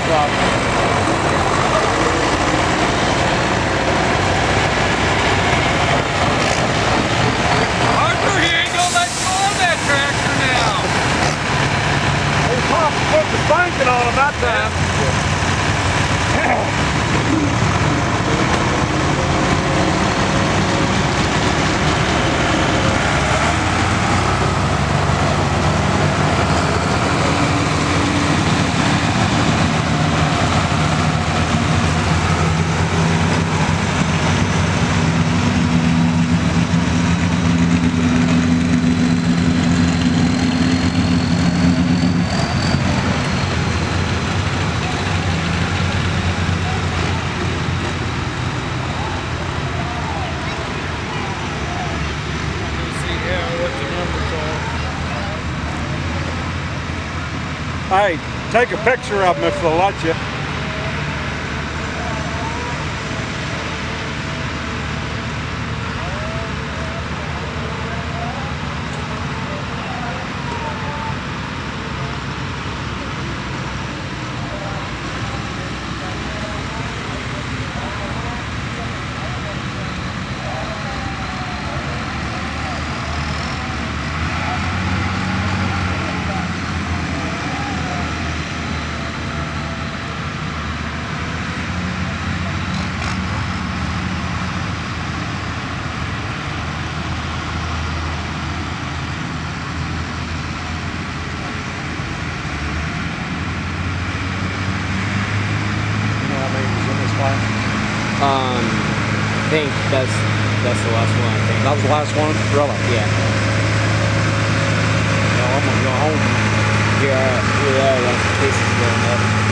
that truck. Arthur, he ain't gonna let you on that tractor now. He put put the spanking on him that time. Hey, take a picture of him if they'll let. You Um, I think that's that's the last one. I think. That was the last one? Really? Yeah. No, I'm gonna go home. Yeah. Yeah. That's the case is going up.